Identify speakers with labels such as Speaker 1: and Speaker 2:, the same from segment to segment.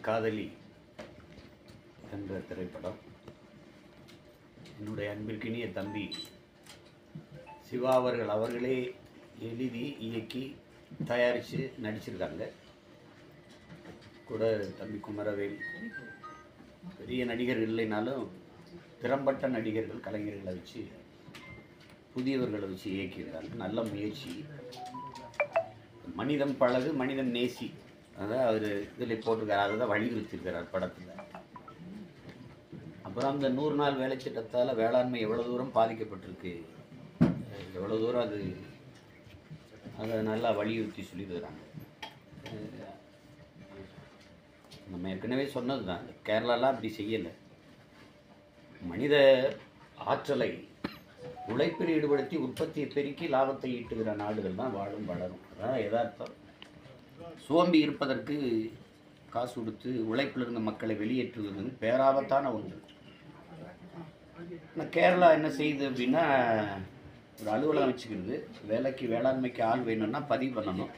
Speaker 1: காதலி என்ற திரைப்படம். என்னுடைய அன்பிற்கினிய தம்பி சிவா அவர்கள் அவர்களே எழுதி இயக்கி தயாரித்து நடிச்சிருக்காங்க. கூட தம்பி குமரவேல். பெரிய நடிகர்கள் இல்லைனாலும் திறம்பட்ட நடிகர்கள் கலைஞர்களை வச்சு புதியவர்களை வச்சு இயக்கியிருக்காங்க. நல்ல முயற்சி. மனிதன் பழகு மனிதன் நேசி. அதான் அவர் இதில் போட்டிருக்காரு. அதை தான் வலியுறுத்தியிருக்கிறார் படத்தில். அப்புறம் அந்த நூறு நாள் வேலை திட்டத்தால் வேளாண்மை எவ்வளோ தூரம் பாதிக்கப்பட்டிருக்கு? எவ்வளோ தூரம் அது அதை நல்லா வலியுறுத்தி சொல்லியிருக்கிறாங்க அஹ் நம்ம ஏற்கனவே சொன்னது தான் கேரளாலாம் அப்படி செய்யலை. மனித ஆற்றலை உழைப்பில் ஈடுபடுத்தி உற்பத்தியை பெருக்கி லாபத்தை ஈட்டுகிற நாடுகள் தான் வாழும் வளரும். அதான் எதார்த்தம் சோம்பி இருப்பதற்கு காசு கொடுத்து உழைப்பில் இருந்த மக்களை வெளியேற்றுவது வந்து பேராபத்தான ஒன்று. ஆனால் கேரளா என்ன செய்யுது அப்படின்னா ஒரு அலுவலகம் வச்சுக்கிறது. வேலைக்கு வேளாண்மைக்கு ஆள் வேணும்னா பதிவு பண்ணணும்.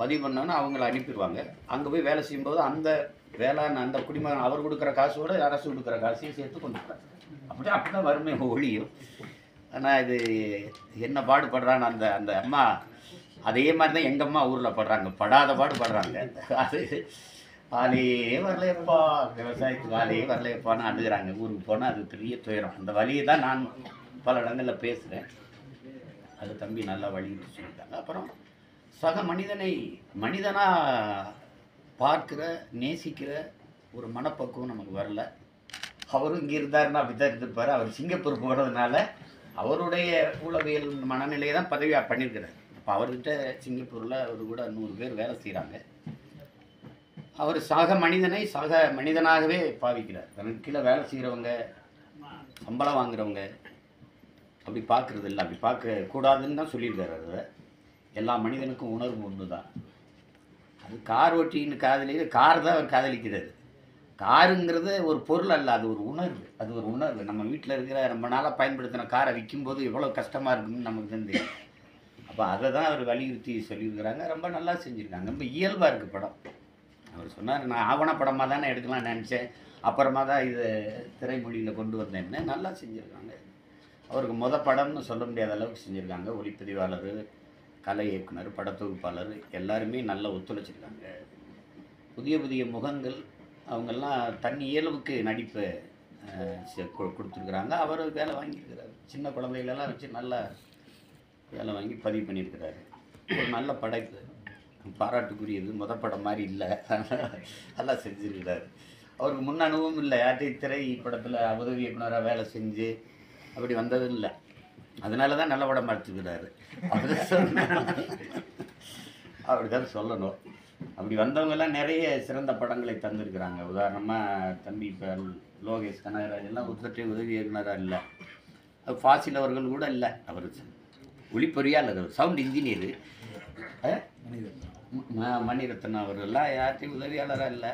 Speaker 1: பதிவு பண்ணோன்னா அவங்கள அனுப்பிடுவாங்க. அங்கே போய் வேலை செய்யும்போது அந்த வேளாண் அந்த குடிமகன் அவர் கொடுக்குற காசோட அரசு கொடுக்குற காசையும் சேர்த்து கொண்டு அப்படியே அப்படி தான் வறுமை ஒழியும். ஆனால் இது என்ன பாடுபடுறான்னு அந்த அந்த அம்மா அதே மாதிரி தான் எங்கள் அம்மா ஊரில் படுறாங்க. படாத பாடு படுறாங்க. அது ஆளே வரலையப்பா. விவசாயத்துக்கு ஆளே வரலையப்பான்னு அழுகிறாங்க. ஊருக்கு போனால் அது பெரிய துயரம். அந்த வழியை தான் நான் பல இடங்களில் பேசுகிறேன் அது தம்பி நல்லா வழின்னு சொல்லிட்டாங்க. அப்புறம் சக மனிதனை மனிதனாக பார்க்கிற நேசிக்கிற ஒரு மனப்பக்குவம் நமக்கு வரல. அவரும் இங்கே இருந்தாருன்னா அப்படி தான் இருந்திருப்பார். அவர் சிங்கப்பூர் போனதுனால அவருடைய ஊழவியல் மனநிலையை தான் பதவியாக பண்ணியிருக்கிறார். இப்போ அவர்கிட்ட சிங்கப்பூரில் அவர் கூட நூறு பேர் வேலை செய்கிறாங்க அவர் சக மனிதனை சக மனிதனாகவே பாவிக்கிறார். தனக்கு கீழே வேலை செய்கிறவங்க சம்பளம் வாங்குறவங்க அப்படி பார்க்குறது இல்லை. அப்படி பார்க்க கூடாதுன்னு தான் சொல்லியிருக்காரு அதை எல்லா மனிதனுக்கும் உணர்வு ஒன்று தான் அது கார் ஓட்டின்னு காதலிக்கிறது கார் தான் அவர் காதலிக்கிறது காருங்கிறது ஒரு பொருள் அல்ல அது ஒரு உணர்வு. அது ஒரு உணர்வு. நம்ம வீட்டில் இருக்கிற ரொம்ப நாளாக பயன்படுத்தின காரை விற்கும்போது எவ்வளோ கஷ்டமாக இருக்குன்னு நமக்கு தான் தெரியும். அப்போ அதை தான் அவர் வலியுறுத்தி சொல்லியிருக்கிறாங்க. ரொம்ப நல்லா செஞ்சுருக்காங்க. ரொம்ப இயல்பாக இருக்குது படம். அவர் சொன்னார் நான் ஆவண படமாக தானே எடுக்கலாம்னு நினச்சேன். அப்புறமா தான் இது திரைமொழியில் கொண்டு வந்தேன்னு நல்லா செஞ்சுருக்காங்க. அவருக்கு மொத படம்னு சொல்ல முடியாத அளவுக்கு செஞ்சுருக்காங்க. ஒளிப்பதிவாளர் கலை இயக்குனர் படத்தொகுப்பாளர் எல்லாருமே நல்லா ஒத்துழைச்சிருக்காங்க. புதிய புதிய முகங்கள் அவங்கெல்லாம் தன் இயல்புக்கு நடிப்பை செ- கொ- கொடுத்துருக்குறாங்க. அவர் வேலை வாங்கியிருக்கிறார். சின்ன குழந்தைகளெல்லாம் வச்சு நல்லா வேலை வாங்கி பதிவு பண்ணியிருக்கிறாரு. ஒரு நல்ல படைப்பு. பாராட்டுக்குரியது. முத படம் மாதிரி இல்லை. நல்லா செஞ்சுருக்கிறாரு. அவருக்கு முன் அனுபவம் இல்லை. யார்ட்டையும் திரை படத்தில் உதவி இயக்குனராக வேலை செஞ்சு அப்படி வந்ததும் இல்லை. அதனால தான் நல்ல படம் எடுத்துக்கிறாரு அப்படி அப்படிதான் சொல்லணும். அப்படி வந்தவங்கெல்லாம் நிறைய சிறந்த படங்களை தந்திருக்கிறாங்க. உதாரணமாக தம்பி இப்போ லோகேஷ் கனகராஜ் எல்லாம் ஒருத்தட்டே உதவி இயக்குனராக இல்லை. அது ஃபாசில் அவர்கள் கூட இல்லை. அவர் ஒளிப்பொறியாளர் சவுண்ட் இன்ஜினியரு மணிரத்னம். அவர்கள்லாம் யார்ட்டையும் உதவியாளராக இல்லை.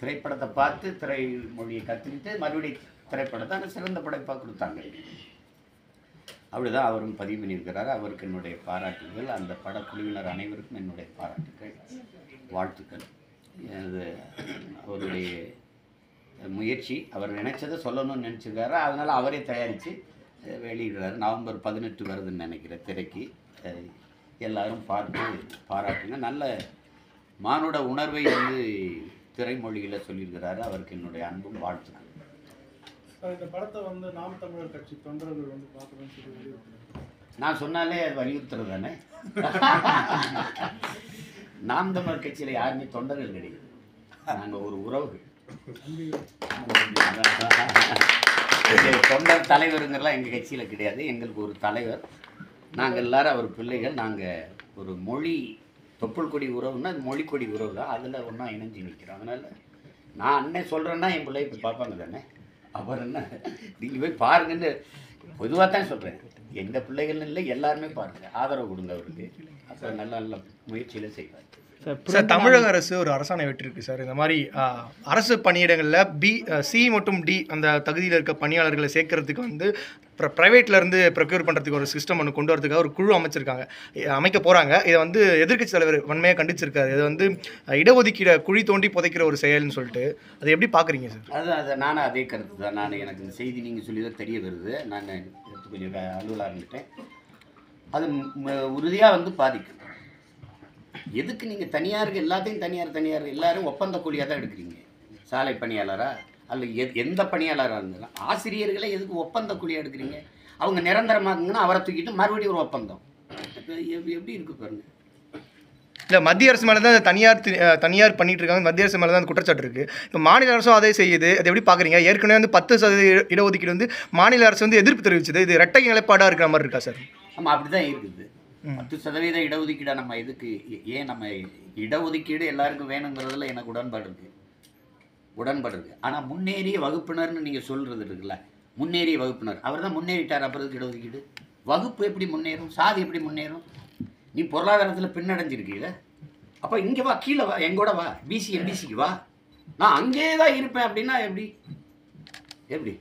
Speaker 1: திரைப்படத்தை பார்த்து திரை மொழியை கற்றுக்கிட்டு மறுபடியும் திரைப்படத்தை சிறந்த படைப்பாக கொடுத்தாங்க. அப்படிதான் அவரும் பதிவு பண்ணியிருக்கிறாரு. அவருக்கு என்னுடைய பாராட்டுகள். அந்த படக்குழுவினர் அனைவருக்கும் என்னுடைய பாராட்டுகள் வாழ்த்துக்கள். அது அவருடைய முயற்சி. அவர் நினைச்சதை சொல்லணும்னு நினச்சிருக்காரு. அதனால் அவரே தயாரித்து வெளியிடுறாரு. நவம்பர் பதினெட்டு வருதுன்னு நினைக்கிறேன் திரைக்கு. எல்லாரும் பார்த்து பாராட்டுங்க. நல்ல மானுட உணர்வை வந்து திரைமொழியில் சொல்லியிருக்கிறாரு. அவருக்கு என்னுடைய அன்பும் வாழ்த்துக்கள்.
Speaker 2: இந்த படத்தை வந்து நாம் தமிழர் கட்சி தொண்டர்கள் வந்து பார்க்கணும்னு சொல்லி.
Speaker 1: நான் சொன்னாலே அது வலியுறுத்துறது தானே நாம் தமிழர் கட்சியில் யாருமே தொண்டர்கள் கிடையாது. நாங்கள் ஒரு உறவுகள். தொண்டர் தலைவருங்கிறலாம் எங்கள் கட்சியில் கிடையாது. எங்களுக்கு ஒரு தலைவர். நாங்கள் எல்லாரும் அவர் பிள்ளைகள். நாங்கள் ஒரு மொழி தொப்புள் கொடி உறவுன்னா அது மொழி கொடி உறவு தான். அதில் ஒன்றா இணைஞ்சு நிற்கிறோம் அதனால் நான் அண்ணன் சொல்கிறேன்னா என் பிள்ளை இப்போ பார்ப்பாங்க தானே? அவர் என்ன? நீங்கள் போய் பாருங்கன்னு பொதுவாக தான் சொல்கிறேன் எங்கள் பிள்ளைகள் இல்லை எல்லாருமே பாருங்கள் ஆதரவு கொடுங்க அவருக்கு. அப்புறம் நல்ல நல்ல முயற்சியில் செய்வார்.
Speaker 3: சார் தமிழக அரசு ஒரு அரசாணை விட்டிருக்கு சார். இந்த மாதிரி அரசு பணியிடங்களில் பி சி மற்றும் டி அந்த தகுதியில் இருக்க பணியாளர்களை சேர்க்கறதுக்கு வந்து ப்ரைவேட்ல இருந்து ப்ரொக்யூர் பண்ணுறதுக்கு ஒரு சிஸ்டம் ஒன்று கொண்டு வரதுக்காக ஒரு குழு அமைச்சிருக்காங்க. அமைக்க போகிறாங்க இதை வந்து எதிர்க்கட்சி தலைவர் வன்மையாக கண்டிச்சிருக்காரு. இது வந்து இடஒதுக்கீடை குழி தோண்டி புதைக்கிற ஒரு செயல்னு சொல்லிட்டு அதை எப்படி பார்க்குறீங்க சார்?
Speaker 1: அது அது நானும் அதே கருத்து தான். நான் எனக்கு இந்த செய்தி நீங்கள் சொல்லி தான் தெரிய வருது. நான் கொஞ்சம் அலுவலாக இருந்துட்டேன் அது உறுதியாக வந்து பாதிக்கும். எதுக்கு நீங்கள் தனியாருக்கு எல்லாத்தையும் தனியார் தனியார் எல்லாரும் ஒப்பந்த கூலியாக தான் எடுக்கிறீங்க? சாலை பணியாளரா? அல்ல எ எந்த பணியாளராக இருந்தாலும் ஆசிரியர்களை எதுக்கு ஒப்பந்த கூலியாக எடுக்கிறீங்க? அவங்க நிரந்தரமாக்குங்கன்னா அவரை தூக்கிட்டு மறுபடியும் ஒரு ஒப்பந்தம். எப்படி இருக்கு பாருங்க.
Speaker 3: இல்லை மத்திய அரசு மேலே தான் தனியார் தனியார் பண்ணிட்டு இருக்காங்க மத்திய அரசு மேலே தான் குற்றச்சாட்டு இருக்குது இப்போ மாநில அரசும் அதே செய்யுது. அதை எப்படி பார்க்குறீங்க ஏற்கனவே வந்து பத்து சதவீத இட- இடஒதுக்கீடு வந்து மாநில அரசு வந்து எதிர்ப்பு தெரிவிச்சது. இது ரெட்டை நிலைப்பாடாக இருக்கிற மாதிரி இருக்கா சார்?
Speaker 1: ஆமாம் அப்படி தான் இருக்குது. பத்து சதவீத இடஒதுக்கீடை நம்ம எதுக்கு? ஏ- ஏன் நம்ம இடஒதுக்கீடு எல்லாருக்கும் வேணுங்கிறதுல எனக்கு உடன்பாடு இருக்கு. உடன்பாடு ஆனால் முன்னேறிய வகுப்பினர்னு நீங்கள் சொல்கிறது இருக்குல்ல? முன்னேறிய வகுப்பினர். அவர் தான் முன்னேறிட்டார் அப்புறத்துக்கு இடஒதுக்கீடு? வகுப்பு எப்படி முன்னேறும்? சாதி எப்படி முன்னேறும்? நீ பொருளாதாரத்தில் பின்னடைஞ்சிருக்கீல? அப்போ இங்கே வா கீழே வா எங்கூட வா. பிசி எம்பிசிக்கு வா. நான் அங்கேயே தான் இருப்பேன் அப்படின்னா எப்படி? எப்படி?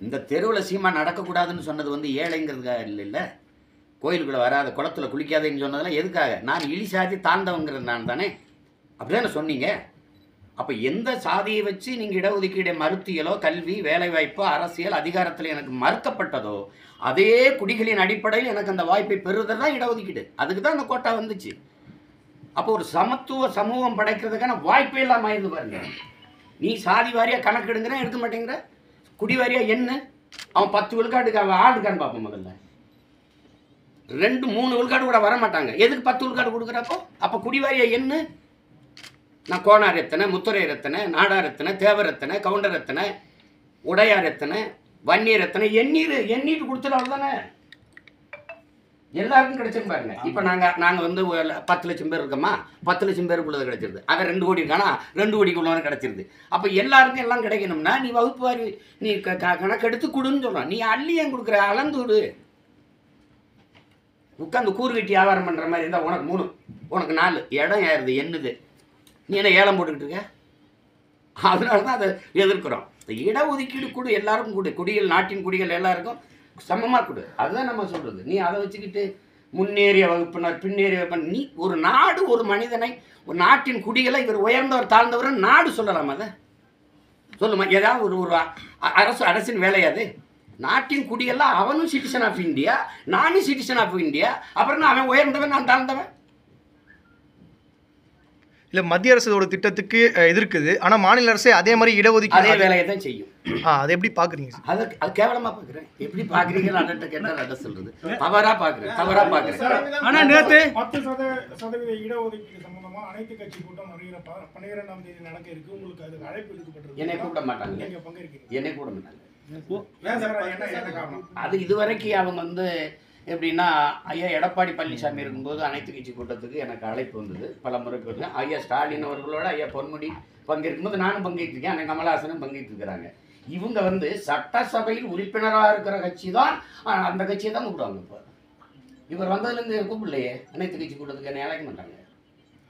Speaker 1: இந்த தெருவில் சீமா நடக்கக்கூடாதுன்னு சொன்னது வந்து ஏழைங்கிறதுக்காக இல்லைல்ல கோயிலுக்குள்ளே வராத குளத்துல குளிக்காதேன்னு சொன்னதெல்லாம் எதுக்காக? நான் இழி சாதி தாழ்ந்தவங்கிறது நான் தானே? அப்படிதானே சொன்னீங்க? அப்போ எந்த சாதியை வச்சு நீங்கள் இடஒதுக்கீடை மறுத்தியலோ கல்வி வேலைவாய்ப்போ அரசியல் அதிகாரத்தில் எனக்கு மறுக்கப்பட்டதோ அதே குடிகளின் அடிப்படையில் எனக்கு அந்த வாய்ப்பை பெறுவது தான் இடஒதுக்கீடு. அதுக்கு தான் அந்த கோட்டா வந்துச்சு. அப்போ ஒரு சமத்துவ சமூகம் படைக்கிறதுக்கான வாய்ப்பே இல்லாமல் இருந்து பாருங்க. நீ சாதி வாரியாக கணக்கெடுங்கிற எடுக்க மாட்டேங்கிற? குடி வாரியாக என்ன? அவன் பத்து விழுக்காட்டுக்கு அவன் ஆடுக்கான்னு பார்ப்போம் முதல்ல. ரெண்டு மூணு விழுக்காடு கூட வர மாட்டாங்க எதுக்கு பத்து விழுக்காடு கொடுக்குறப்போ? அப்போ குடிவாரியா என்ன நான் கோனார் எத்தனை முத்துரையர் எத்தனை நாடார் எத்தனை தேவர் எத்தனை கவுண்டர் எத்தனை உடையார் எத்தனை வன்னியர் எத்தனை எண்ணீர் எண்ணீட்டு கொடுத்துட்டு அவ்வளோதானே எல்லாருக்கும் கிடைச்சிரும் பாருங்க. இப்போ நாங்கள் நாங்கள் வந்து பத்து லட்சம் பேர் இருக்கோமா? பத்து லட்சம் பேருக்குள்ளது கிடைச்சிருது. அவன் ரெண்டு கோடி இருக்கானா? ரெண்டு கோடிக்குள்ளவன் கிடைச்சிருது. அப்போ எல்லாருக்கும் எல்லாம் கிடைக்கணும்னா நீ வகுப்பு வாரி நீ க- க- கணக்கெடுத்து கொடுன்னு சொல்கிறான் நீ அள்ளி ஏன் கொடுக்குற அளந்து விடு. உட்காந்து கூறு கட்டி வியாபாரம் பண்ணுற மாதிரி இருந்தால் உனக்கு மூணு உனக்கு நாலு. இடம் ஏறுது என்னது? நீ என்ன ஏலம் போட்டுக்கிட்டு இருக்க? அதனால தான் அதை எதிர்க்கிறோம். இடஒதுக்கீடு கொடு எல்லாருக்கும் கொடு. குடிகள் நாட்டின் குடிகள் எல்லாருக்கும் சமமாக கொடு. அதுதான் நம்ம சொல்கிறது நீ அதை வச்சுக்கிட்டு முன்னேறிய வகுப்பினர் பின்னேறிய வகுப்பினர். நீ ஒரு நாடு ஒரு மனிதனை ஒரு நாட்டின் குடிகளை இவர் உயர்ந்தவர் தாழ்ந்தவர் நாடு சொல்லலாமா அதை? சொல்லுமா? ஏதாவது ஒரு ஒரு அரசு அரசின் வேலையாது நாட்டின் குடியெல்லாம் அவனும் சிட்டிசன் ஆஃப் இந்தியா நானும் சிட்டிசன் ஆஃப் இந்தியா அப்புறம் அவன் உயர்ந்தவன் நான் தாழ்ந்தவன்?
Speaker 3: இல்லை மத்திய அரசோட திட்டத்துக்கு எதிர்க்குது. ஆனால் மாநில அரசே அதே மாதிரி
Speaker 1: அதே
Speaker 3: இடஒதுக்கீடு
Speaker 1: வேலையை தான் செய்யும்.
Speaker 3: ஆ அதை எப்படி பார்க்குறீங்க சார்
Speaker 1: அது அது கேவலமா பார்க்குறேன் எப்படி பார்க்குறீங்கன்னு அண்ணன் கேட்டால் அட சொல்றது. தவறா பார்க்குறேன் தவறா பார்க்குறேன்
Speaker 2: ஆனா நேத்து பத்து சத சதவீத இடஒதுக்கீடு சம்பந்தமா அனைத்து கட்சி கூட்டம் வருகிற பன்னிரெண்டாம் தேதி நடக்க இருக்கு. உங்களுக்கு அதுக்கு அழைப்பு எடுக்கப்பட்டிருக்கு
Speaker 1: என்னை கூப்பிட மாட்டாங்க. என்னை கூட மாட்டாங்க. அது இதுவரைக்கும் அவங்க வந்து எப்படின்னா ஐயா எடப்பாடி பழனிசாமி இருக்கும்போது அனைத்து கட்சி கூட்டத்துக்கு எனக்கு அழைப்பு வந்தது. பல முறை போயிருக்கேன் ஐயா ஸ்டாலின் அவர்களோட ஐயா பொன்முடி பங்கேற்கும்போது நானும் பங்கேற்றிருக்கேன் அண்ணன் கமலஹாசனும் பங்கேற்றிருக்கிறாங்க இவங்க வந்து சட்டசபையில் உறுப்பினராக இருக்கிற கட்சி தான் அந்த கட்சியை தான் கூப்பிடுவாங்க இப்போ. இவர் வந்ததுலேருந்து கூப்பிடலையே. அனைத்து கட்சி கூட்டத்துக்கு என்ன அழைக்க மாட்டாங்க.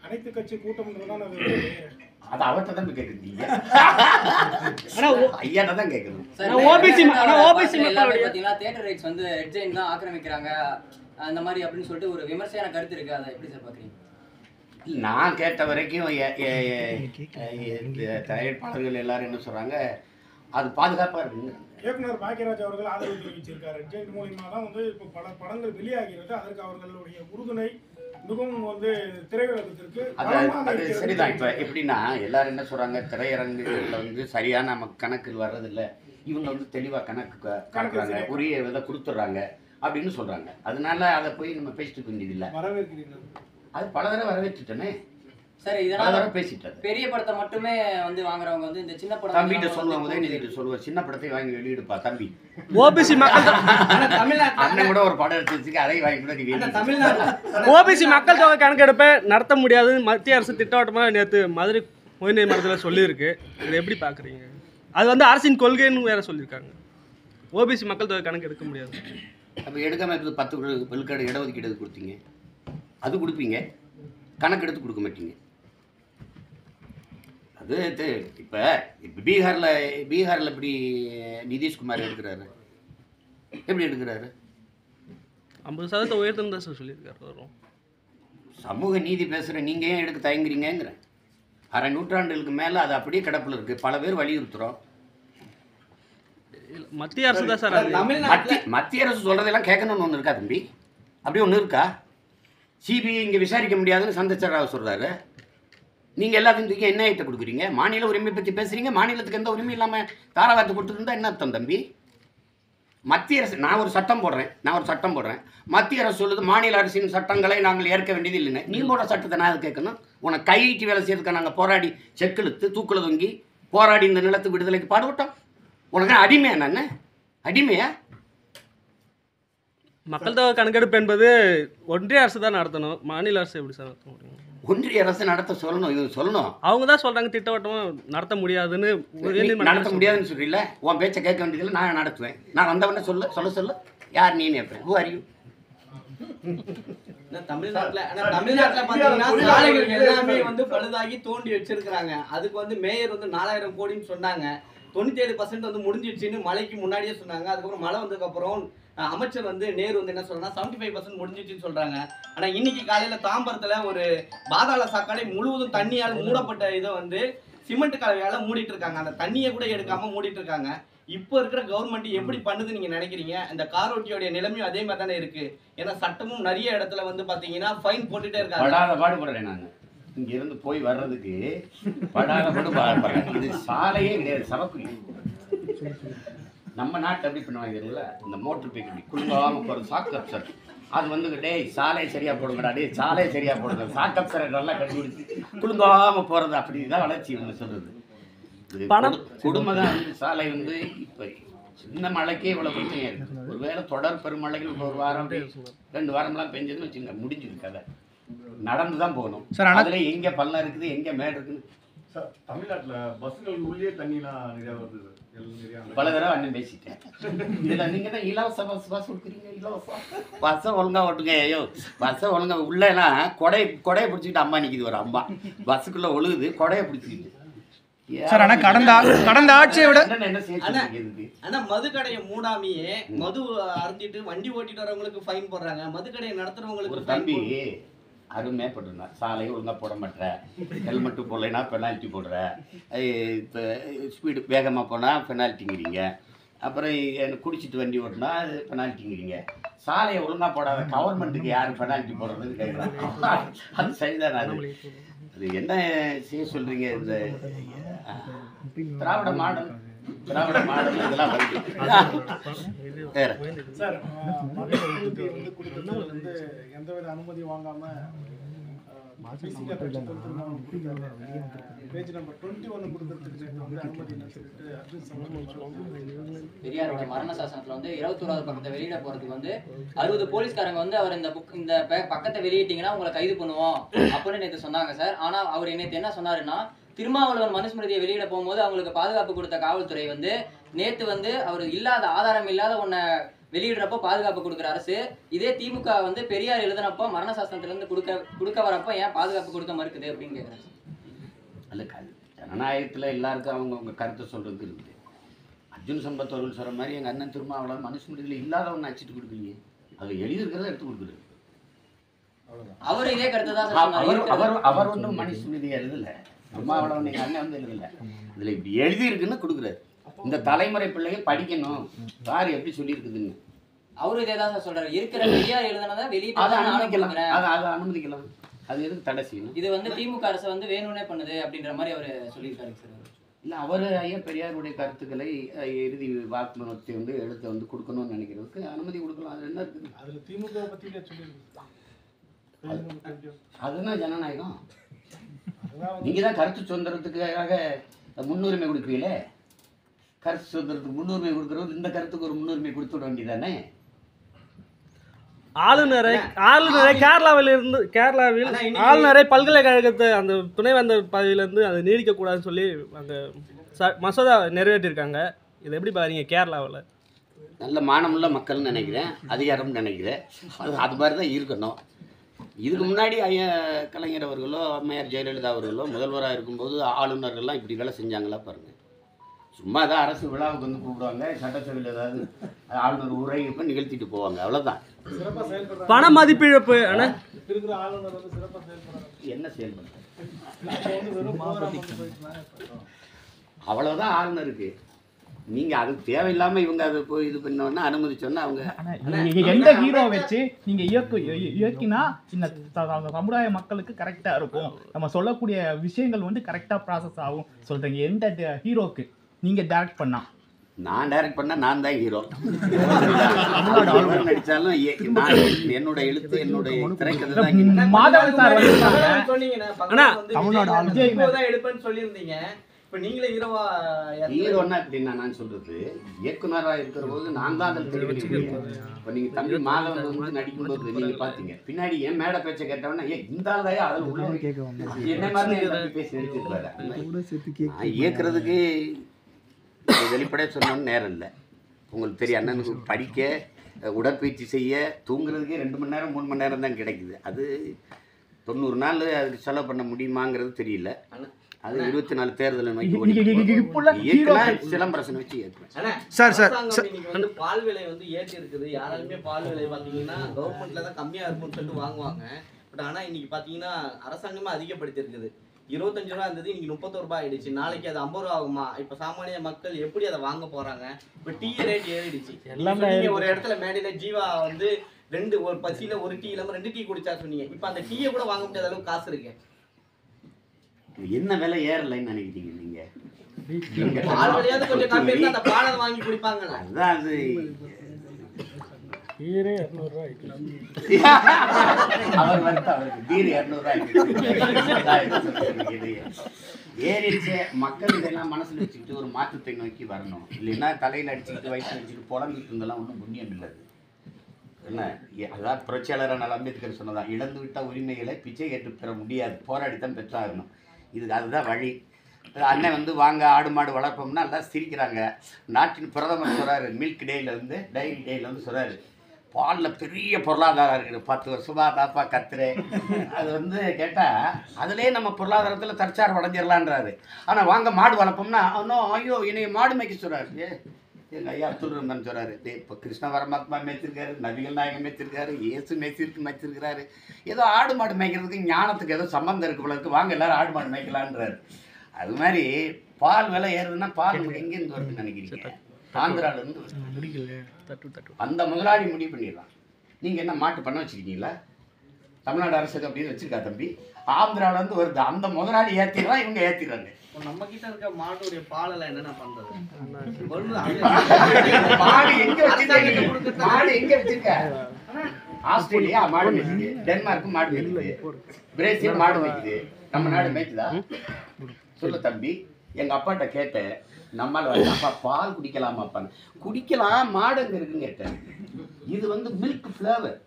Speaker 2: அனைத்து கட்சி கூட்டம்ன்றதுதான் அது.
Speaker 1: அது அவர்கிட்ட தான் கேட்குறீங்க
Speaker 4: ஆனா ஓ-
Speaker 1: ஐயாட்ட தான் கேட்கணும்.
Speaker 4: சார்,
Speaker 5: ஆனா ஆனா மக்களுடைய-
Speaker 4: பாத்தீங்கன்னா theatre rights வந்து ரெட் ஜெயின் தான் ஆக்கிரமிக்கிறாங்க. அந்த மாதிரி அப்படின்னு சொல்லிட்டு ஒரு விமர்சன கருத்து இருக்கு. அதை எப்படி சார் பாக்குறீங்க?
Speaker 1: நான் கேட்ட வரைக்கும் தயாரிப்பாளர்கள் எல்லாரும் என்ன சொல்றாங்க அது பாதுகாப்பாக இருக்குங்க
Speaker 2: இயக்குனர் பாக்கியராஜ் அவர்கள் ஆதரவு தெரிவிச்சிருக்காரு. ஜெயின் மூலியமா தான் வந்து இப்போ பல படங்கள் வெளியாகிறது. அதற்கு அவர்களுடைய உறுதுணை மிகவும் வந்து திரையுலகத்திற்கு
Speaker 1: அது. சரிதான். இப்போ எப்படின்னா எல்லாரும் என்ன சொல்றாங்க? திரையரங்குகளில் வந்து சரியான நமக்கு கணக்கு வர்றதில்ல. இவங்க வந்து தெளிவாக கணக்கு க- காட்டுறாங்க
Speaker 2: சரியா.
Speaker 1: உரிய இதை கொடுத்துட்றாங்க அப்படின்னு சொல்றாங்க. அதனால அதை போய் நம்ம பேசிட்டு வேண்டியதில்லை. அது பல தடவை வரவேற்றுட்டேனே
Speaker 4: சார் இதனால
Speaker 1: தடவை பேசிட்டது
Speaker 4: பெரிய படத்தை மட்டுமே வந்து வாங்குறவங்க வந்து இந்த சின்ன படம்
Speaker 1: சொல்லுவேன்
Speaker 4: வந்து
Speaker 1: உதயநிதிட்டு சொல்லுவேன் சின்ன படத்தை வாங்கி வெளியிடுப்பா தம்பி.
Speaker 5: ஓபிசி மக்கள்
Speaker 1: அண்ணன் கூட ஒரு படம் எடுத்து வச்சுக்க அதை வாங்கி கூட நீ வெளியிடு.
Speaker 5: ஓபிசி மக்கள் தொகை கணக்கெடுப்பை நடத்த முடியாது. மத்திய அரசு திட்டவட்டமாக நேற்று மதுரை உயர்நீதிமன்றத்தில் சொல்லியிருக்கு. இதை எப்படி பார்க்குறீங்க அது வந்து அரசின் கொள்கைன்னு வேற சொல்லியிருக்காங்க. ஓபிசி மக்கள் தொகை கணக்கு எடுக்க முடியாது.
Speaker 1: அப்போ எடுக்காம இருக்குது பத்து விழு- விழுக்காடு இடஒதுக்கீடு கொடுத்தீங்க. அது கொடுப்பீங்க. கணக்கெடுத்து கொடுக்க மாட்டீங்க. அது இப்போ இப்போ பீகாரில் பீகாரில் இப்படி நிதிஷ்குமார் எடுக்கிறாரு? எப்படி எடுக்கிறாரு?
Speaker 5: ஐம்பது சதவீதத்தை உயர்த்துன்னு தான் சார் சொல்லியிருக்காரு வரும்
Speaker 1: சமூக நீதி பேசுகிற நீங்கள் ஏன் எடுக்க தயங்குறீங்கங்கிறேன் அரை நூற்றாண்டுகளுக்கு மேலே அது அப்படியே கிடப்பில் இருக்குது பல பேர் வலியுறுத்துகிறோம்
Speaker 5: மத்திய அரசு தான் சார்
Speaker 1: மத்திய மத்திய அரசு சொல்கிறதெல்லாம் கேட்கணும்னு ஒன்று இருக்கா தம்பி? அப்படி ஒன்று இருக்கா? சிபிஐ இங்கே விசாரிக்க முடியாதுன்னு சந்திரசேகர ராவ் சொல்கிறாரு நீங்கள் எல்லாத்தையும் தூக்கி என்ன ஐட்ட கொடுக்குறீங்க? மாநில உரிமை பற்றி பேசுகிறீங்க மாநிலத்துக்கு எந்த உரிமை இல்லாமல் தாராவாத்து கொடுத்துருந்தா என்ன அர்த்தம் தம்பி? மத்திய அரசு நான் ஒரு சட்டம் போடுறேன். நான் ஒரு சட்டம் போடுறேன். மத்திய அரசு சொல்லுது மாநில அரசின் சட்டங்களை நாங்கள் ஏற்க வேண்டியது இல்லைன்னு. நீ போடுற சட்டத்தை நான் அது கேட்கணும் உனக்கு கையிட்டு வேலை செய்யறதுக்கு நாங்கள் போராடி செக்கெழுத்து தூக்கில் தொங்கி போராடி இந்த நிலத்து விடுதலைக்கு பாடுபட்டோம். உனக்கு அடிமையா நான் அடிமையா?
Speaker 5: மக்கள் தொகை கணக்கெடுப்பு என்பது ஒன்றிய அரசு தான் நடத்தணும். மாநில அரசு எப்படி சார் நடத்த முடியும்?
Speaker 1: ஒன்றிய அரசு நடத்த சொல்லணும் இது சொல்லணும்.
Speaker 5: அவங்க தான் சொல்றாங்க திட்டவட்டமா நடத்த முடியாதுன்னு
Speaker 1: நடத்த முடியாதுன்னு சொல்றீல உன் பேச்சை கேட்க வேண்டியதில்லை நான் நடத்துவேன். நான் வந்தவொடனே சொல்ல சொல்ல சொல்ல. யார் நீ நேப்பேன் ஹூ ஆர் யூ
Speaker 6: தமிழ்நாட்டுல தமிழ்நாட்டுல பாத்தீங்கன்னா சாலைகள் எல்லாமே வந்து பழுதாகி தோண்டி வச்சிருக்காங்க அதுக்கு வந்து மேயர் வந்து நாலாயிரம் கோடின்னு சொன்னாங்க. தொண்ணூத்தி ஏழு பர்சன்ட் வந்து முடிஞ்சிடுச்சுன்னு மழைக்கு முன்னாடியே சொன்னாங்க. அதுக்கப்புறம் மழை வந்ததுக்கு அப்புறம் அமைச்சர் வந்து நேரு வந்து என்ன சொல்றாங்க செவன்டி ஃபைவ் பர்சன்ட் முடிஞ்சிச்சுன்னு சொல்றாங்க. ஆனா இன்னைக்கு காலையில தாம்பரத்துல ஒரு பாதாள சாக்கடை முழுவதும் தண்ணியால் மூடப்பட்ட இதை வந்து சிமெண்ட் கலவையால மூடிட்டு இருக்காங்க. அந்த தண்ணியை கூட எடுக்காம மூடிட்டு இருக்காங்க. இப்போ இருக்கிற கவர்மெண்ட் எப்படி பண்ணுது நீங்க நினைக்கிறீங்க? இந்த காரோட்டியோடைய நிலைமையும் அதே மாதிரி தானே இருக்கு. ஏன்னா சட்டமும் நிறைய இடத்துல வந்து பாத்தீங்கன்னா ஃபைன் போட்டுட்டே இருக்காங்க.
Speaker 1: பாடுபடுறேன் நாங்க இங்க இருந்து போய் வர்றதுக்கு படாத பாடு பாடுறேன் இது சாலையே கிடையாது சரக்குரி நம்ம நாட்டில் எப்படி பண்ணுவாங்க தெரியல இந்த மோட்டர் பைக் இப்படி குழுங்காம போகிற சாக்கு அப்சர் அது வந்து டேய் சாலை சரியா போடுங்கடா டேய் சாலை சரியா போடுங்க சாக்கு அப்சரை நல்லா கண்டுபிடிச்சு குழுங்காம போறது அப்படி தான் வளர்ச்சி சொல்றது. இது
Speaker 5: பணம்.
Speaker 1: கொடு- கொடுமை தான். வந்து சாலை வந்து இப்போ சின்ன மழைக்கே இவ்வளோ பிரச்சனையா இருக்கு. ஒருவேளை தொடர் பெருமழைகள் ஒரு வாரம் ரெண்டு வாரம்லாம் பெஞ்சதுன்னு வச்சுங்க முடிஞ்சுது கதை. நடந்து தான் போகணும்.
Speaker 3: சார்,
Speaker 1: அதுல எங்க பள்ளம் இருக்குது எங்க மேடு இருக்குது
Speaker 7: சார் தமிழ்நாட்டுல பஸ்ஸுகள் உள்ளே தண்ணிலாம் நிறைய வருது. எல்லாம் நிறைய அந்த-
Speaker 1: பல தடவை அண்ணன் பேசிட்டேன். இதுல நீங்க தான் இலவச பஸ் பஸ் கொடுக்குறீங்க இலவசம். பஸ்ஸை ஒழுங்கா ஓட்டுங்க ஐயோ. பஸ்ஸை ஒழுங்கா உள்ளலாம் கொடை கொடையை பிடிச்சிக்கிட்டு அம்மா நிக்குது ஒரு அம்மா. பஸ்ஸுக்குள்ள ஒழுகுது கொடையை பிடிச்சிக்கிட்டு.
Speaker 3: சார் ஆனா கடந்த கடந்த ஆட்சியை விட
Speaker 6: ஆனா மதுக்கடையை மூடாமையே மது அருந்திட்டு வண்டி ஓட்டிட்டு வரவங்களுக்கு ஃபைன் போடுறாங்க. மதுக்கடையை
Speaker 1: ஒரு
Speaker 6: நடத்துறவங்களுக்கு
Speaker 1: தம்பி அருமையாக போட்டிருந்தான் சாலையை ஒழுங்காக போட மாட்டேற. ஹெல்மெட்டு போடலைன்னா பெனால்ட்டி போடுற. இப்போ ஸ்பீடு வேகமாக போனால் பெனால்ட்டிங்கிறீங்க அப்புறம் எனக்கு குடிச்சிட்டு வண்டி ஓட்டினா அது பெனால்ட்டிங்கிறீங்க சாலையை ஒழுங்காக போடாத கவர்மெண்ட்டுக்கு யார் பெனால்ட்டி போடுறதுன்னு கேட்குறாங்க அது சரிதான் அது? அது என்ன செய்ய சொல்கிறீங்க இந்த திராவிட மாடல்? திராவிட மாடல் இதெல்லாம் வருது. வேற.
Speaker 2: சார் ஆஹ், மகளிர் உரிமை வந்து கொடுக்கறது வந்து எந்தவித அனுமதி வாங்காம பிசிகா கட்சி கொடுத்துருந்தாங்க கொடுக்கறது பேஜ் நம்பர் டுவெண்ட்டி ஒன்று கொடுக்கறதுக்கு வந்து அனுமதி இல்லைன்னு சொல்லிட்டு அர்ஜுன் சம்பந்தம்
Speaker 4: பெரியாரோட மரண சாசனத்துல வந்து இருபத்தோராவது பக்கத்தை வெளியிட போறதுக்கு வந்து அறுபது போலீஸ்காரங்க வந்து அவர் இந்த புக் இந்த பக்கத்தை வெளியிட்டீங்கன்னா உங்களை கைது பண்ணுவோம் அப்படின்னு நேற்று சொன்னாங்க சார். ஆனா அவர் நேற்று என்ன சொன்னாருன்னா திருமாவளவன் மனுஸ்மிருதியை வெளியிட போகும்போது அவங்களுக்கு பாதுகாப்பு கொடுத்த காவல்துறை வந்து நேத்து வந்து அவர் இல்லாத ஆதாரம் இல்லாத ஒன்ன வெளியிடுறப்போ பாதுகாப்பு கொடுக்குற அரசு இதே திமுக வந்து பெரியார் எழுதினப்போ மரண சாசனத்துல இருந்து கொடுக்க கொடுக்க வரப்போ ஏன் பாதுகாப்பு கொடுக்க மறுக்குது அப்படின்னு கேக்குறாரு
Speaker 1: அல்ல க ஜனநாயகத்தில் எல்லாருக்கும் அவங்கவுங்க கருத்தை சொல்கிறது இருக்குது. அர்ஜுன் சம்பத் அவர்கள் சொல்கிற மாதிரி எங்கள் அண்ணன் திருமாவளவன் மனுஸ்மிருதியில் இல்லாதவன் அடிச்சிட்டு கொடுக்கலையே அது எழுதியிருக்கிறத எடுத்து கொடுக்குறது
Speaker 4: அவர் இதே கருத்தை தான்
Speaker 1: அவர். அவர் அவர் ஒன்றும் மனுஸ்மிருதி எழுதல. திருமாவளவன் எங்கள் அண்ணன் வந்து எழுதல இதில் இப்படி எழுதியிருக்குன்னு கொடுக்குறாரு. இந்த தலைமுறை பிள்ளைங்க படிக்கணும். யார் எப்படி சொல்லியிருக்குதுன்னு.
Speaker 4: அவரு இதே தான் சார் சொல்றாரு. இருக்கிற பெரியார் எழுதுனதை வெளியிட்டு
Speaker 1: அதை அனுமதிக்கலாம். அதை அதை அனுமதிக்கலாம். அது எதுக்கு தடை செய்யணும்?
Speaker 4: இது வந்து திமுக அரசு வந்து வேணும்னே பண்ணுது அப்படின்ற மாதிரி அவர் சொல்லியிருக்காரு சார்.
Speaker 1: இல்லை அவர் ஐயா பெரியாருடைய கருத்துக்களை இறுதி வாக்குமூலத்தை வந்து எழுத்தை வந்து கொடுக்கணும்னு நினைக்கிறதுக்கு அனுமதி கொடுக்கலாம். அது என்ன இருக்குது?
Speaker 2: அதுல திமுக ஒன்
Speaker 1: அதுதான் ஜனநாயகம்? நீங்கள் தான் கருத்து சுதந்திரத்துக்காக முன்னுரிமை கொடுக்குறீங்களே? கருத்து சுதந்திரத்துக்கு முன்னுரிமை கொடுக்குறது இந்த கருத்துக்கு ஒரு முன்னுரிமை கொடுத்து விட வேண்டியதானே
Speaker 5: ஆளுநரை ஆளுநரை கேரளாவில் இருந்து கேரளாவில் ஆளுநரை பல்கலைக்கழகத்தை அந்த துணைவேந்தர் பதவியிலேருந்து அதை நீடிக்க கூடாதுன்னு சொல்லி அந்த மசோதா நிறைவேற்றிருக்காங்க. இதை எப்படி பாருங்க கேரளாவில்?
Speaker 1: நல்ல மானமுள்ள மக்கள்னு நினைக்கிறேன் அதிகாரம்னு நினைக்கிறேன். அது அது மாதிரி தான் இருக்கணும். இதுக்கு முன்னாடி ஐயா கலைஞர் அவர்களோ அம்மையார் ஜெயலலிதா அவர்களோ முதல்வராக இருக்கும்போது ஆளுநர்கள்லாம் இப்படி வேலை செஞ்சாங்களா பாருங்க. சும்மா தான் அரசு விழாவுக்கு வந்து கூப்பிடுவாங்க சட்டசபையில் ஏதாவது ஆளுநர் உரை இப்போ நிகழ்த்திட்டு போவாங்க அவ்வளோதான்
Speaker 2: செயல்படுறாங்க.
Speaker 5: பண மதிப்பிழப்பு
Speaker 2: செயல்படுறாங்க.
Speaker 1: என்ன
Speaker 2: போயிட்டு
Speaker 1: அவ்வளோதான் ஆளுநருக்கு. நீங்கள் அது தேவையில்லாமல் இவங்க அதை போய் இது பண்ணோன்னா அனுமதிச்சோன்னா அவங்க
Speaker 8: நீங்க எந்த ஹீரோ வச்சு நீங்க இயக்கு இய- இயக்கினா இந்த சமுதாய மக்களுக்கு கரெக்டா இருக்கும். நம்ம சொல்லக்கூடிய விஷயங்கள் வந்து கரெக்டா ப்ராசஸ் ஆகும். சொல்றீங்க. எந்த ஹீரோக்கு நீங்க டைரக்ட் பண்ணா?
Speaker 1: நான் டைரக்ட் பண்ணா நான் தான் ஹீரோ நான் என்னோட எழுத்து என்னுடைய திரைக்கதை தான்.
Speaker 8: மாதவன் சார்
Speaker 6: இப்போதான் எடுப்பேன்னு சொல்லியிருந்தீங்க. இப்ப நீங்களே ஹீரோவா
Speaker 1: ஹீரோன்னா எப்படின்னா நான் சொல்றது? இயக்குனரா இருக்கிற போது நான் தான் அதில் தெரிவிக்கிறேன் இப்போ நீங்க தம்பி மாதவன் வந்து நடிக்கும்போது நீங்க பாத்தீங்க. பின்னாடி ஏன் மேடை பேச்சை கேட்டவொன்னே ஏன் இந்த ஆளையா அதில் உள்ள என்ன மாதிரி என் தம்பி பேசி. நான் இயக்குறதுக்கு இது வெளிப்படையா சொன்னோன்னு நேரம் இல்லை. உங்களுக்கு தெரியும் அண்ணனுக்கு படிக்க உடற்பயிற்சி செய்ய தூங்குறதுக்கே ரெண்டு மணி நேரம் மூணு மணி நேரம் தான் கிடைக்குது. அது தொண்ணூறு நாள் அதுக்கு செலவு பண்ண முடியுமாங்கிறது தெரியல. அது இருபத்தி நாலு தேர்தலை நோக்கி சிலம்பரசன் வச்சு
Speaker 6: அண்ணா,
Speaker 3: சார், சார்,
Speaker 6: வந்து பால் விலை வந்து ஏற்றி இருக்குது யாராலுமே பால் விலை பாத்தீங்கன்னா கவர்மெண்ட்ல தான் கம்மியா இருக்கும்னு சொல்லிட்டு வாங்குவாங்க. பட் ஆனா இன்னைக்கு பாத்தீங்கன்னா அரசாங்கமே அதிகப்படுத்தி இருக்குது இருபத்தஞ்சு ரூபா இருந்தது இன்னைக்கு முப்பத்தொரு ரூபாய் ஆயிடுச்சு. நாளைக்கு அது ஐம்பது ரூபா ஆகுமா? இப்ப சாமானிய மக்கள் எப்படி அதை வாங்க போறாங்க? இப்ப டீ ரேட் ஏறிடுச்சு. நீங்க ஒரு இடத்துல மேடையில ஜீவா வந்து ரெண்டு ஒரு பசியில ஒரு டீ இல்லாம ரெண்டு டீ குடிச்சா சொன்னீங்க. இப்ப அந்த டீயை கூட வாங்க முடியாத அளவுக்கு காசு இருக்கு.
Speaker 1: என்ன விலை ஏறலைன்னு நினைக்கிறீங்க நீங்க? அதுதான் அது. அவர் வந்து அவருக்கு பீர் இரநூறுவா ஏறிடுச்சு. மக்கள் இதெல்லாம் மனசுல வச்சுக்கிட்டு ஒரு மாற்றத்தை நோக்கி வரணும். இல்லைன்னா தலையில அடிச்சுக்கிட்டு வயிற்று அடிச்சுட்டு புலம்பிட்டு இருந்தெல்லாம் ஒன்றும் புண்ணியம் இல்லை என்ன? அதான் புரட்சியாளரான அம்பேத்கர் சொன்னதான் இழந்து விட்ட உரிமைகளை பிச்சை கேட்டு பெற முடியாது. போராடித்தான் பெற்றாகணும். இதுக்கு அதுதான் வழி. அண்ணன் வந்து வாங்க ஆடு மாடு வளர்ப்போம்னா எல்லாம் சிரிக்கிறாங்க. நாட்டின் பிரதமர் சொல்கிறாரு மில்க் டேல வந்து டைரி டேல வந்து சொல்றாரு பாலில் பெரிய பொருளாதாரம் இருக்குது. பத்து வருஷமா தாப்பா கத்துறேன் அது வந்து கேட்டால் அதிலே நம்ம பொருளாதாரத்தில் தற்சார் அடைஞ்சிடலான்றாரு ஆனால் வாங்க மாடு வளர்ப்போம்னா இன்னும் ஐயோ என்னைய மாடு மேய்க்க சொல்கிறாரு எங்கள் ஐயா அப்துல் ரஹ்மான் சொல்கிறாரு இப்போ கிருஷ்ண பரமாத்மா மேய்ச்சிருக்காரு நபிகள் நாயகம் மேய்ச்சிருக்காரு இயேசு மேய்ச்சிருக்கு மேய்ச்சிருக்கிறாரு ஏதோ ஆடு மாடு மேய்க்கிறதுக்கு ஞானத்துக்கு ஏதோ சம்பந்தம் இருக்கு போல இருக்கு. வாங்க எல்லாரும் ஆடு மாடு மேய்க்கலான்றாரு. அது மாதிரி பால் விலை ஏறுதுன்னா பால் எங்கேருந்து வருதுன்னு நினைக்கிறீங்க? ஆந்திராலேருந்து வருது. அந்த முதலாளி முடிவு பண்ணிடலாம். நீங்கள் என்ன மாட்டு பண்ண வச்சிருக்கீங்களா? தமிழ்நாடு அரசுக்கு அப்படின்னு வச்சிருக்கா தம்பி. ஆந்திரால இருந்து வருது. அந்த முதலாளி ஏற்றிடுறான் இவங்க ஏற்றிடுறாங்க
Speaker 6: நம்ம கிட்ட இருக்க மாட்டுடைய பாலெல்லாம் என்னென்ன பண்றது?
Speaker 1: மாடு எங்க வச்சிருக்க? மாடு எங்க வச்சிருக்க? ஆஸ்திரேலியா மாடு மேய்க்குது. டென்மார்க் மாடு மேய்க்குது. பிரேசில் மாடு மேய்க்குது. நம்ம நாடு மேய்க்குதா? சொல்லு தம்பி. எங்க அப்பாட்ட கேட்டேன். நம்மால் வந்து அப்பா பால் குடிக்கலாமாப்பான்னு குடிக்கலாம் மாடு அங்க இருக்குன்னு கேட்டேன். இது வந்து மில்க் ஃப்ளேவர்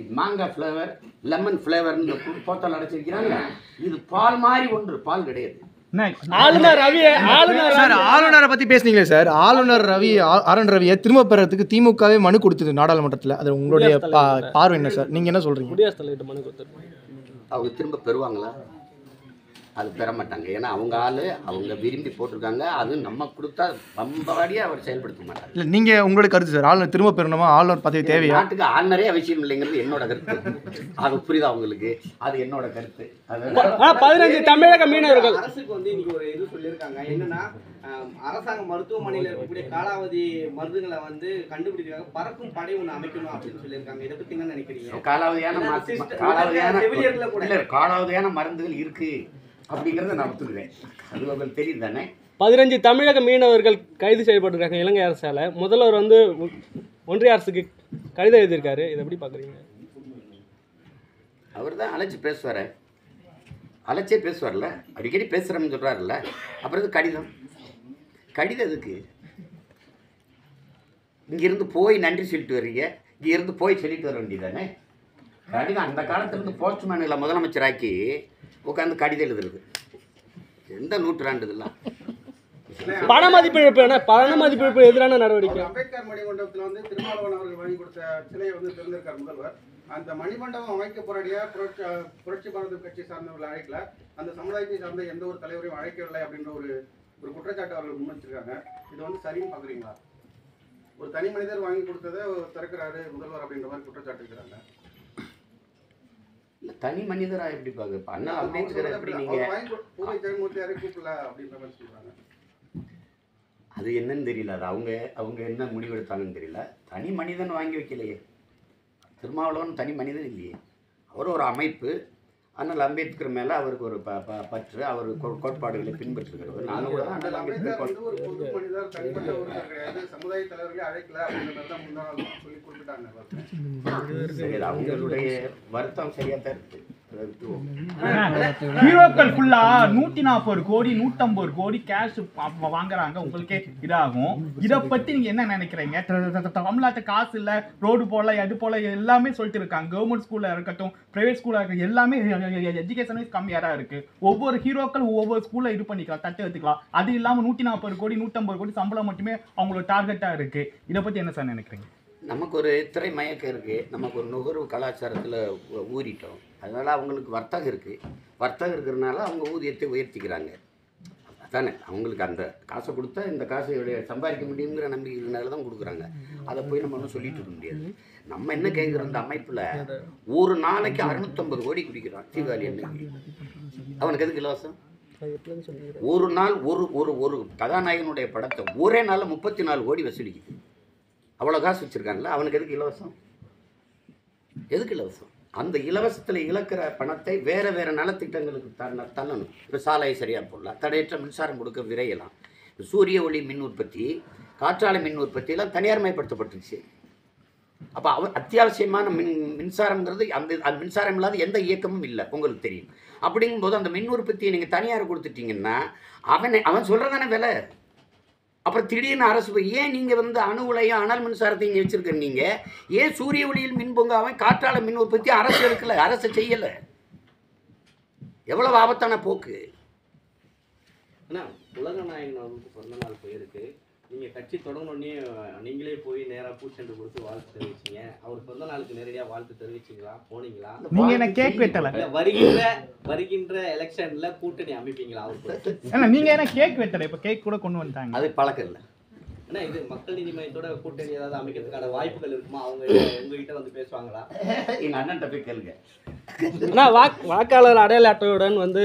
Speaker 1: இது மாங்காய் ஃப்ளேவர் லெமன் ஃப்ளேவர்னு போத்தல் அடைச்சிருக்கிறாங்க. இது பால் மாதிரி ஒன்று பால் கிடையாது.
Speaker 5: ஆளுநர் ரவி ஆளுநர்
Speaker 3: சார் ஆளுநரை பத்தி பேசுனீங்களே சார்? ஆளுநர் ரவி என் ரவியை திரும்ப பெறறதுக்கு திமுகவே மனு கொடுத்தது நாடாளுமன்றத்தில். அது உங்களுடைய பா- பார்வை என்ன சார்? நீங்க என்ன சொல்றீங்க?
Speaker 1: அவங்க திரும்ப பெறுவாங்களா? அது பெற மாட்டாங்க ஏன்னா அவங்க ஆளு அவங்க விரும்பி போட்டிருக்காங்க. அது நம்ம கொடுத்தா பம்பாடியே அவர் செயல்படுத்த மாட்டாங்க
Speaker 3: இல்ல நீங்க உங்களுடைய கருத்து சார். ஆளுநர் திரும்ப பெறணுமா? ஆளுநர் பதவி தேவையா?
Speaker 1: நாட்டுக்கு ஆளுநரே அவசியம் இல்லைங்கிறது என்னோட கருத்து. அது புரியுதா உங்களுக்கு? அது என்னோட கருத்து.
Speaker 5: பதினஞ்சு தமிழக மீனவர்கள்.
Speaker 6: அரசுக்கு வந்து இன்னைக்கு ஒரு இது சொல்லியிருக்காங்க. என்னன்னா அரசாங்க மருத்துவமனையில இருக்கக்கூடிய காலாவதி மருந்துகளை வந்து கண்டுபிடிக்கிறதுக்காக பறக்கும் படை ஒண்ணு அமைக்கணும் அப்படின்னு சொல்லியிருக்காங்க. இதை பத்தி என்ன நினைக்கிறீங்க?
Speaker 1: காலாவதியான காலாவதியான காலாவதியான மருந்துகள் இருக்கு. அப்படிங்கறத நான் ஒத்துக்கிறேன் அது உங்களுக்கு தெரியுது தானே?
Speaker 5: பதினஞ்சு தமிழக மீனவர்கள் கைது செய்யப்பட்டிருக்காங்க இலங்கை அரசால. முதல்வர் வந்து ஒன்றிய அரசுக்கு கடிதம் எழுதியிருக்காரு. இதை எப்படி பாக்குறீங்க
Speaker 1: அவர் தான் அழைச்சி பேசுவார். அழைச்சே பேசுவார்ல. அடிக்கடி பேசுகிறோம்னு சொல்கிறாருல்ல அப்புறம் இது கடிதம். கடிதம் எதுக்கு? இங்கிருந்து போய் நன்றி சொல்லிட்டு வர்றீங்க. இங்கிருந்து போய் சொல்லிட்டு வர வேண்டியதானே கடிதம் அந்த காலத்துலேருந்து போஸ்ட்மேனில் முதலமைச்சராக்கி உட்காந்து கடிதம் எழுதுறது. எந்த நூற்றாண்டு இதெல்லாம்
Speaker 5: பண மதிப்பிழப்பு என்ன? பண மதிப்பிழப்பு எதிரான நடவடிக்கை.
Speaker 2: அம்பேத்கர் மணிமண்டபத்தில் வந்து திருமாவளவன் அவர்கள் வாங்கி கொடுத்த சிலையை வந்து திறந்திருக்கார் முதல்வர்.
Speaker 9: அந்த மணிமண்டபம் அமைக்க போறடியா புரட்சி புரட்சி பாரத கட்சி சார்ந்தவர்கள் அழைக்கல. அந்த சமுதாயத்தை சார்ந்த எந்த ஒரு தலைவரையும் அழைக்கவில்லை அப்படின்ற ஒரு ஒரு குற்றச்சாட்டு அவர்கள் முன்வச்சிருக்காங்க. இது வந்து சரின்னு பாக்குறீங்களா? ஒரு தனி மனிதர் வாங்கி கொடுத்ததை திறக்கிறாரு முதல்வர் அப்படின்ற மாதிரி குற்றச்சாட்டு இருக்கிறாங்க.
Speaker 1: இல்ல தனி மனிதரா எப்படி பாக்க இப்ப அண்ணா அம்பேத்கர் எப்படி நீங்க
Speaker 9: அவர் வாங்கி கொடு- பூவை ஜெகன்மூர்த்தி யாரையும் கூப்பிடல அப்படின்ற மாதிரி சொல்றாங்க.
Speaker 1: அது என்னன்னு தெரியல. அது அவங்க அவங்க என்ன முடிவெடுத்தாங்கன்னு தெரியல. தனி மனிதன் வாங்கி வைக்கலையே. திருமாவளவன் தனி மனிதன் இல்லையே. அவர் ஒரு அமைப்பு. அண்ணல் அம்பேத்கர் மேல அவருக்கு ஒரு ப ப- பற்று அவர் கோ- கோட்பாடுகளை பின்பற்றுகிறவர் நானும் கூட
Speaker 9: அண்ணல்
Speaker 1: அம்பேத்கர்
Speaker 9: ஒரு பொது மனிதர் தனிப்பட்ட ஒருத்தர் கிடையாது சமுதாய தலைவர்களே அழைக்கல அப்படின்ற மாதிரி தான் முந்தா நாள் சொல்லி கொடுத்துட்டாங்க எல்லாருக்கும்.
Speaker 1: சரி அது அவங்களுடைய வருத்தம் சரியா தான் இருக்கு அதை விட்டுருவோம்.
Speaker 8: ஹீரோக்கள் ஃபுல்லா நூத்தி நாற்பது கோடி நூத்தம்பது கோடி கேஷ் வாங்குறாங்க. உங்களுக்கே இதாகும். இத பத்தி நீங்க என்ன நினைக்கிறீங்க? தமிழ்நாட்டு காசு இல்ல ரோடு போல அது போல எல்லாமே சொல்லிட்டு இருக்காங்க. கவர்மெண்ட் ஸ்கூல்ல இருக்கட்டும் பிரைவேட் ஸ்கூல்ல இருக்கட்டும் எல்லாமே எஜுகேஷனே கம்மியா தான் இருக்கு. ஒவ்வொரு ஹீரோக்கள் ஒவ்வொரு ஸ்கூல்ல இது பண்ணிக்கலாம் தட்டு எடுத்துக்கலாம். அது இல்லாம நூத்தி நாற்பது கோடி நூத்தம்பது கோடி சம்பளம் மட்டுமே அவங்களோட டார்கெட்டா இருக்கு. இத பத்தி என்ன சார் நினைக்கிறீங்க?
Speaker 1: நமக்கு ஒரு திரை மயக்கம் இருக்கு. நமக்கு ஒரு நுகர்வு கலாச்சாரத்துல ஊறிட்டோம். அதனால் அவங்களுக்கு வர்த்தகம் இருக்குது வர்த்தகம் இருக்கிறனால அவங்க ஊதியத்தை உயர்த்திக்கிறாங்க. அதானே? அவங்களுக்கு அந்த காசை கொடுத்தா இந்த காசை சம்பாதிக்க முடியுங்கிற இருக்கிறனால தான் கொடுக்குறாங்க. அதை போய் நம்ம ஒன்றும் சொல்லிட்டு இருக்க முடியாது. நம்ம என்ன கேட்குறோம் அந்த அமைப்பில்? ஒரு நாளைக்கு அறுநூத்தம்பது கோடி குடிக்கிறான் தீபாவளி அன்னைக்கு. அவனுக்கு எதுக்கு இலவசம்? ஒரு நாள் ஒரு ஒரு ஒரு கதாநாயகனுடைய படத்தை ஒரே நாளில் முப்பத்தி நாலு கோடி வசூலிக்குது. அவ்வளோ காசு வச்சுருக்கான்ல அவனுக்கு எதுக்கு இலவசம்? எதுக்கு இலவசம்? அந்த இலவசத்தில் இழக்கிற பணத்தை வேறு வேறு நலத்திட்டங்களுக்கு தள்ள தள்ளணும். இப்போ சாலை சரியாக போடலாம் தடையற்ற மின்சாரம் கொடுக்க விரையலாம். சூரிய ஒளி மின் உற்பத்தி காற்றாலை மின் உற்பத்தியெல்லாம் தனியார்மயப்படுத்தப்பட்டுருச்சு. அப்போ அவ அத்தியாவசியமான மின் மின்சாரங்கிறது அந்த அந்த மின்சாரம் இல்லாத எந்த இயக்கமும் இல்லை. உங்களுக்கு தெரியும். அப்படிங்கும்போது அந்த மின் உற்பத்தியை நீங்கள் தனியார் கொடுத்துட்டீங்கன்னா அவனை அவன் சொல்கிறதான விலை? அப்புறம் திடீர்னு அரசு ஏன் நீங்கள் வந்து அணு உலையும் அனல் மின்சாரத்தையும் இங்கே வச்சுருக்க நீங்கள் ஏன் சூரிய ஒளியில் மின் பொங்காவை காற்றால மின் உற்பத்தி அரசு இருக்கல அரசு செய்யலை. எவ்வளவு ஆபத்தான போக்கு.
Speaker 6: என்ன உலக நாயகன் அவருக்கு பிறந்த நாள் போயிருக்கு. நீங்க கட்சி தொடங்கணுன்னே நீங்களே போய் நேரா பூச்செண்டு கொடுத்து வாழ்த்து தெரிவிச்சீங்க. அவர் பிறந்த நாளுக்கு நேரடியா வாழ்த்து தெரிவிச்சீங்களா? போனீங்களா?
Speaker 8: நீங்க என்ன கேக் வெட்டல?
Speaker 6: இல்ல வருகின்ற வருகின்ற எலெக்ஷன்ல கூட்டணி அமைப்பீங்களா அவருக்கு
Speaker 8: ஏன்னா நீங்க என்ன கேக் வெட்டல? இப்ப கேக் கூட கொண்டு வந்துட்டாங்க.
Speaker 1: அது பழக்கம் இல்லை.
Speaker 6: அண்ணா இது மக்கள் நீதி மையத்தோட கூட்டணி ஏதாவது அமைக்கிறதுக்கான வாய்ப்புகள் இருக்குமா? அவங்க உங்ககிட்ட வந்து பேசுவாங்களா?
Speaker 1: எங்கள் அண்ணன்ட்ட போய் கேளுங்க.
Speaker 5: ஆனால் வாக் வாக்காளர் அடையாள அட்டையுடன் வந்து